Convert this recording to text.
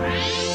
Bye.